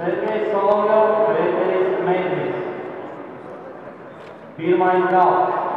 Sergey Solovyev, Valeris Mendes. Bir Maizgal.